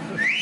Yeah.